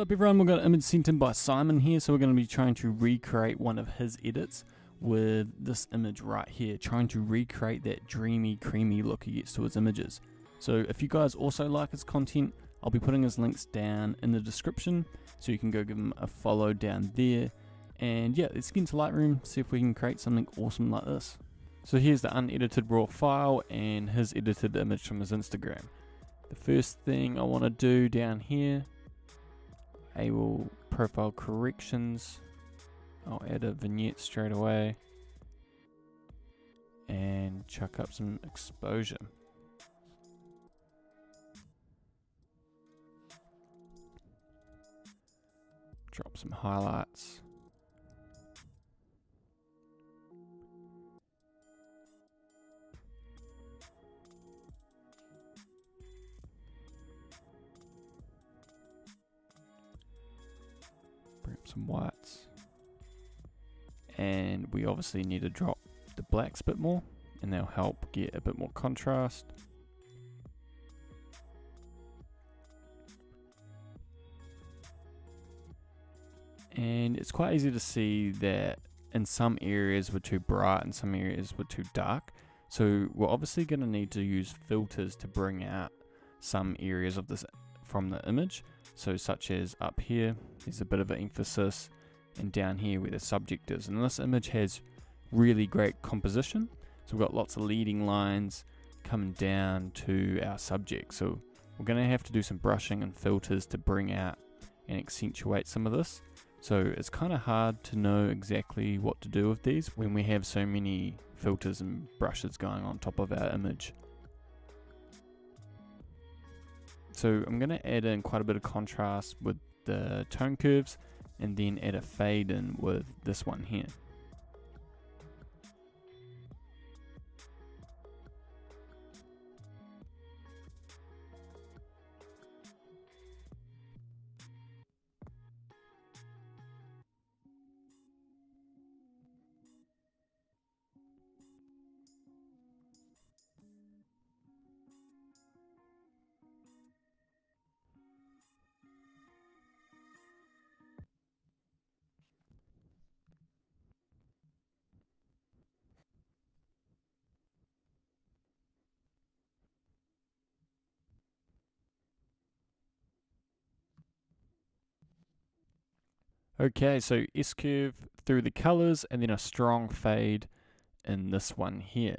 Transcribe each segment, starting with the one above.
Up everyone, we've got an image sent in by Simon here, so we're going to be trying to recreate one of his edits with this image right here, trying to recreate that dreamy, creamy look he gets to his images. So if you guys also like his content, I'll be putting his links down in the description, so you can go give him a follow down there. And yeah, let's get into Lightroom, see if we can create something awesome like this. So here's the unedited raw file and his edited image from his Instagram. The first thing I want to do down here able profile corrections. I'll add a vignette straight away and chuck up some exposure. Drop some highlights. Obviously need to drop the blacks a bit more and they'll help get a bit more contrast. And it's quite easy to see that in some areas we're too bright and some areas we're too dark. So we're obviously going to need to use filters to bring out some areas of this from the image. So such as up here, there's a bit of an emphasis, and down here where the subject is. And this image has really great composition. So we've got lots of leading lines coming down to our subject. So we're going to have to do some brushing and filters to bring out and accentuate some of this. So it's kind of hard to know exactly what to do with these when we have so many filters and brushes going on top of our image. So I'm going to add in quite a bit of contrast with the tone curves and then add a fade in with this one here. Okay, so S-curve through the colors and then a strong fade in this one here.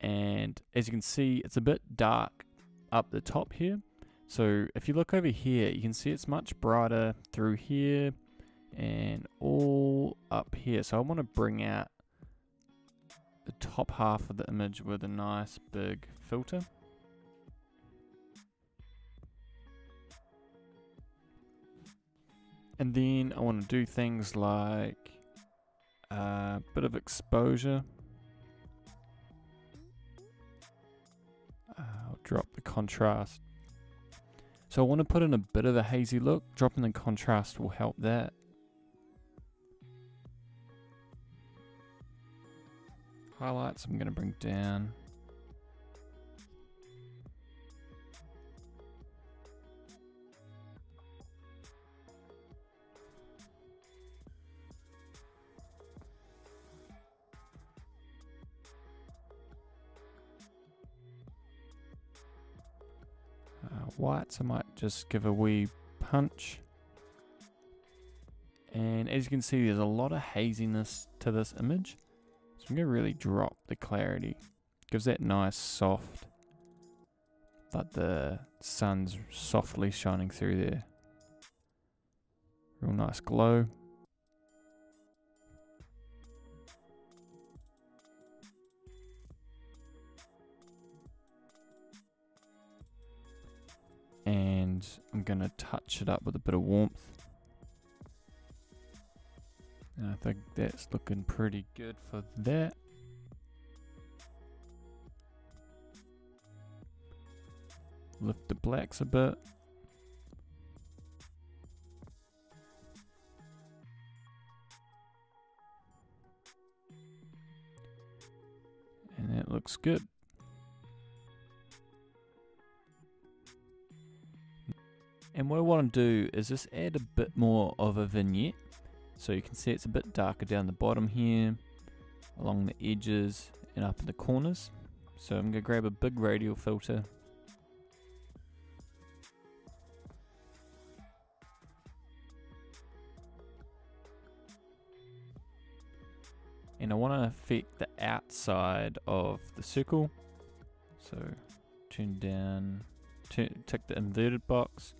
And as you can see, it's a bit dark up the top here. So if you look over here, you can see it's much brighter through here and all up here. So I want to bring out the top half of the image with a nice big filter. And then I want to do things like a uh, bit of exposure. Uh, I'll drop the contrast. So I want to put in a bit of a hazy look. Dropping the contrast will help that. Highlights I'm going to bring down. Whites, I might just give a wee punch. And as you can see, there's a lot of haziness to this image. So I'm going to really drop the clarity. Gives that nice soft, but the sun's softly shining through there. Real nice glow. And I'm going to touch it up with a bit of warmth. And I think that's looking pretty good for that. Lift the blacks a bit. And that looks good. What I want to do is just add a bit more of a vignette. So you can see it's a bit darker down the bottom here, along the edges and up in the corners. So I'm going to grab a big radial filter. And I want to affect the outside of the circle. So turn down, turn, tick the inverted box,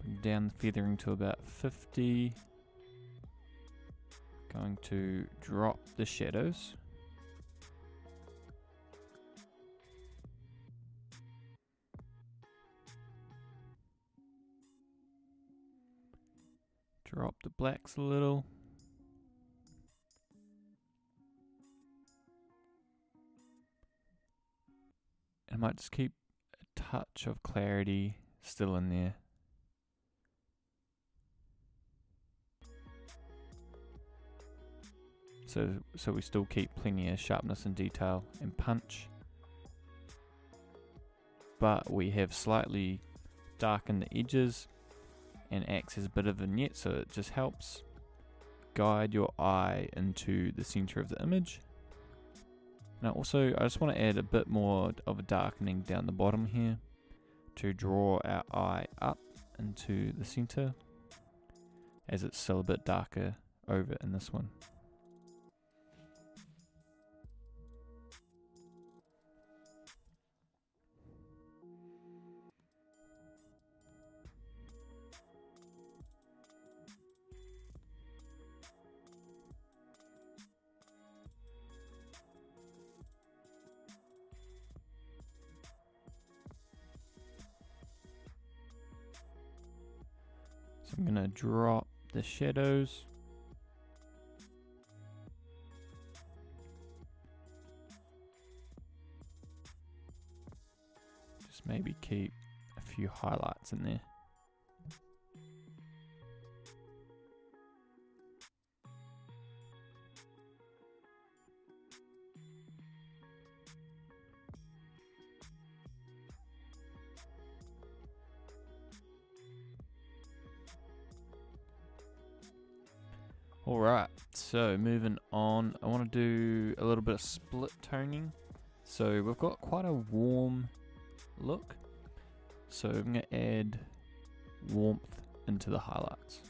bring down the feathering to about 50. Going to drop the shadows. Drop the blacks a little. I might just keep a touch of clarity still in there. So, so we still keep plenty of sharpness and detail and punch. But we have slightly darkened the edges and acts as a bit of a vignette so it just helps guide your eye into the center of the image. Now also I just want to add a bit more of a darkening down the bottom here to draw our eye up into the center as it's still a bit darker over in this one. I'm going to drop the shadows. Just maybe keep a few highlights in there. So moving on, I want to do a little bit of split toning. So we've got quite a warm look. So I'm going to add warmth into the highlights.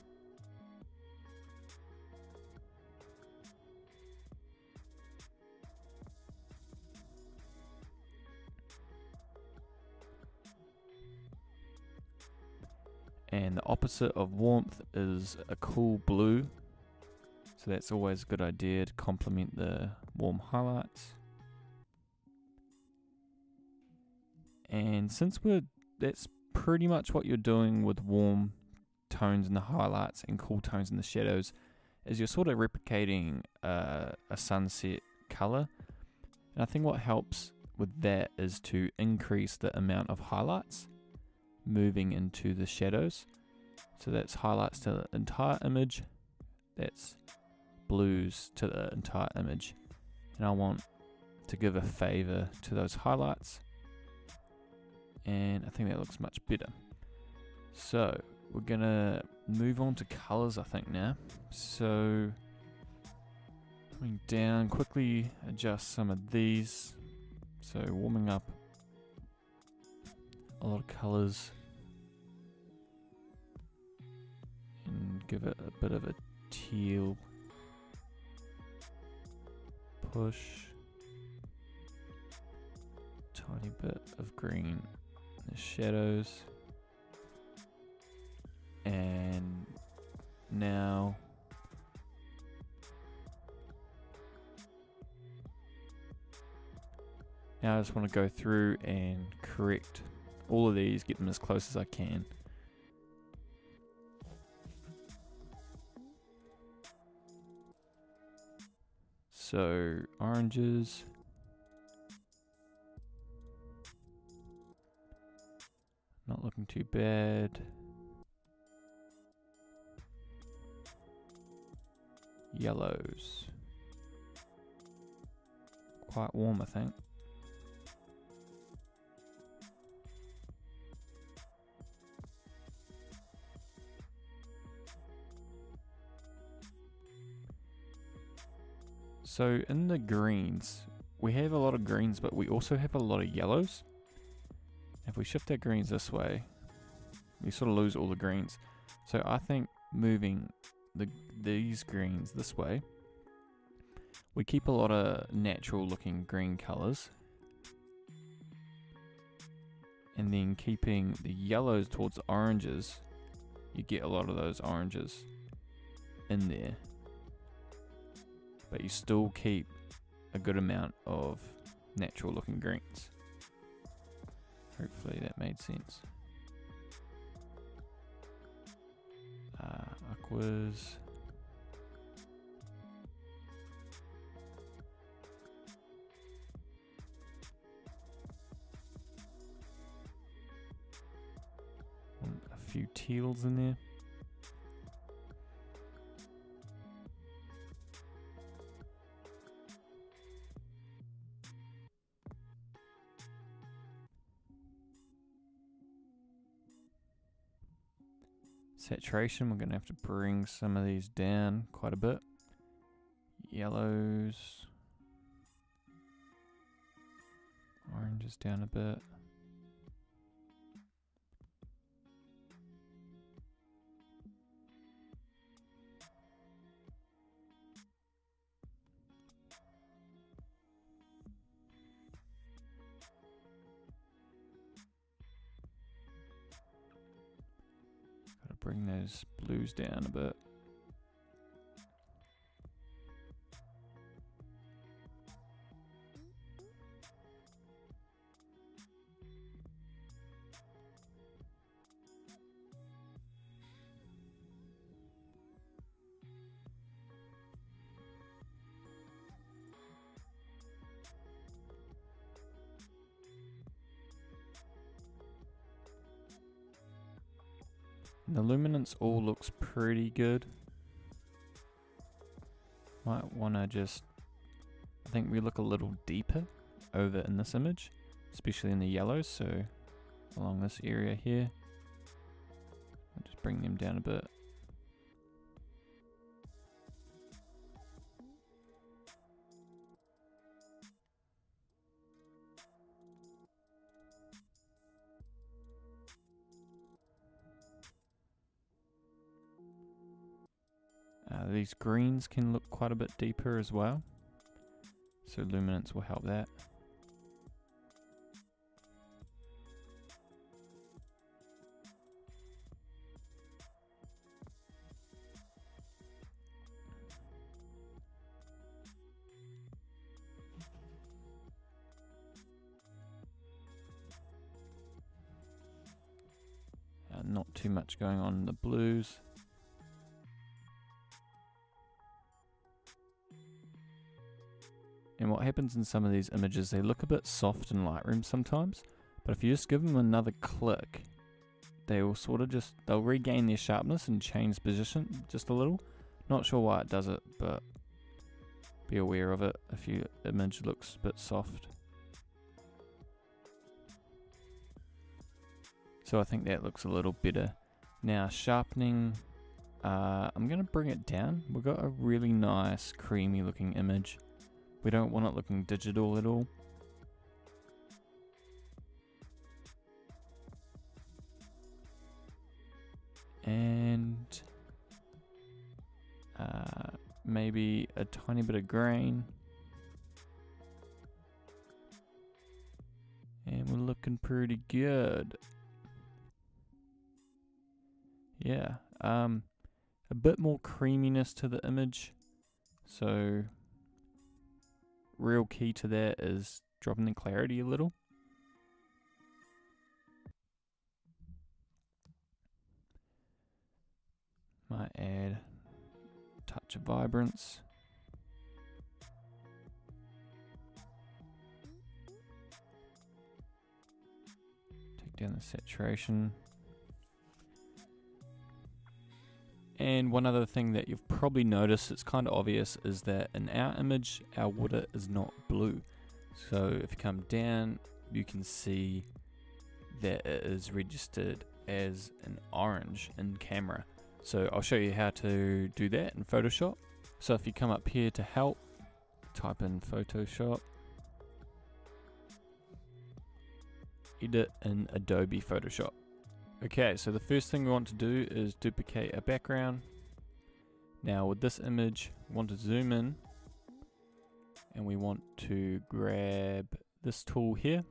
And the opposite of warmth is a cool blue that's always a good idea to complement the warm highlights. And since we're that's pretty much what you're doing with warm tones in the highlights and cool tones in the shadows, is you're sort of replicating uh, a sunset color. And I think what helps with that is to increase the amount of highlights moving into the shadows. So that's highlights to the entire image. That's blues to the entire image. And I want to give a favor to those highlights. And I think that looks much better. So we're gonna move on to colors I think now. So coming down quickly adjust some of these. So warming up a lot of colors and give it a bit of a teal push tiny bit of green the shadows. And now now I just want to go through and correct all of these get them as close as I can So oranges. Not looking too bad. Yellows. Quite warm, I think. So in the greens, we have a lot of greens, but we also have a lot of yellows. If we shift our greens this way, we sort of lose all the greens. So I think moving the these greens this way, we keep a lot of natural looking green colours. And then keeping the yellows towards the oranges, you get a lot of those oranges in there. But you still keep a good amount of natural looking greens. Hopefully that made sense. Uh, aquas. A few teals in there. We're going to have to bring some of these down quite a bit. Yellows. Oranges down a bit. Blues down a bit. The luminance all looks pretty good. Might want to just... I think we look a little deeper over in this image, especially in the yellows, so along this area here. I'll just bring them down a bit. These greens can look quite a bit deeper as well. So luminance will help that. Uh, not too much going on in the blues. And what happens in some of these images, they look a bit soft in Lightroom sometimes, but if you just give them another click, they will sort of just, they'll regain their sharpness and change position just a little. Not sure why it does it, but be aware of it if your image looks a bit soft. So I think that looks a little better. Now sharpening, uh, I'm going to bring it down. We've got a really nice creamy looking image. We don't want it looking digital at all. And uh, maybe a tiny bit of grain. And we're looking pretty good. Yeah, um, a bit more creaminess to the image. So real key to that is dropping the clarity a little. Might add a touch of vibrance. Take down the saturation. And one other thing that you've probably noticed, it's kind of obvious, is that in our image, our water is not blue. So if you come down, you can see that it is registered as an orange in camera. So I'll show you how to do that in Photoshop. So if you come up here to help, type in Photoshop, edit in Adobe Photoshop. Okay, so the first thing we want to do is duplicate a background. Now with this image, we want to zoom in and we want to grab this tool here.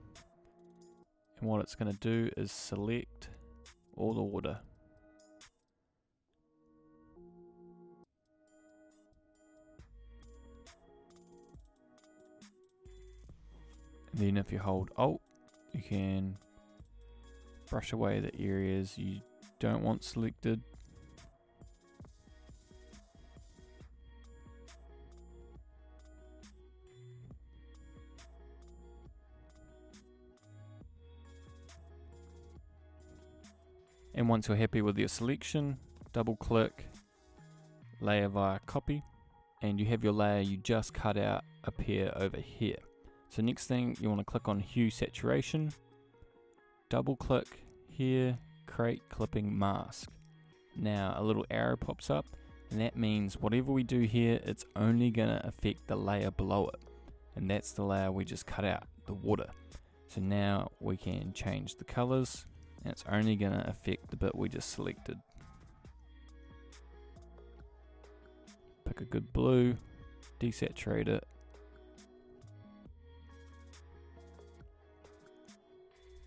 And what it's going to do is select all the water. And then if you hold Alt, you can brush away the areas you don't want selected. And once you're happy with your selection, double click layer via copy and you have your layer you just cut out appear over here. So next thing you want to click on hue saturation, double click here, create clipping mask. Now a little arrow pops up and that means whatever we do here it's only going to affect the layer below it and that's the layer we just cut out, the water. So now we can change the colors and it's only going to affect the bit we just selected. Pick a good blue, desaturate it,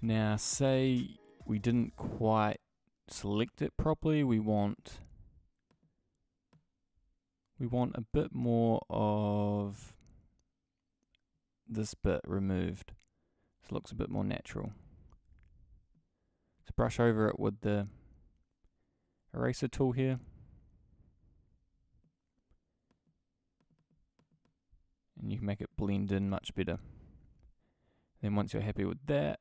Now, say we didn't quite select it properly, we want we want a bit more of this bit removed. It looks a bit more natural. So brush over it with the eraser tool here. And you can make it blend in much better. Then once you're happy with that,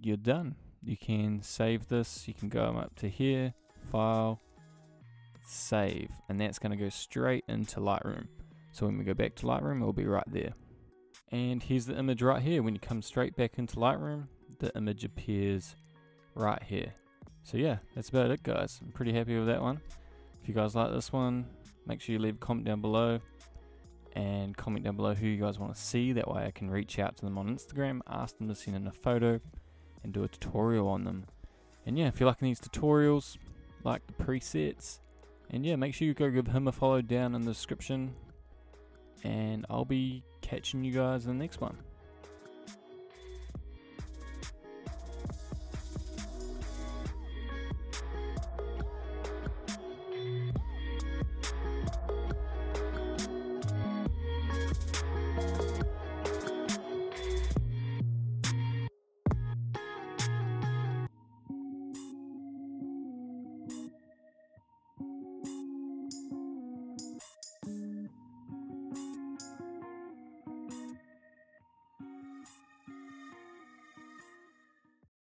you're done. You can save this, you can go up to here, file, save, and that's going to go straight into Lightroom. So when we go back to Lightroom, it'll be right there. And here's the image right here. When you come straight back into Lightroom, the image appears right here. So yeah, that's about it guys. I'm pretty happy with that one. If you guys like this one, make sure you leave a comment down below and comment down below who you guys want to see. That way I can reach out to them on Instagram, ask them to send in a photo and do a tutorial on them. And yeah, if you're liking these tutorials, like the presets, and yeah, make sure you go give him a follow down in the description. And I'll be catching you guys in the next one.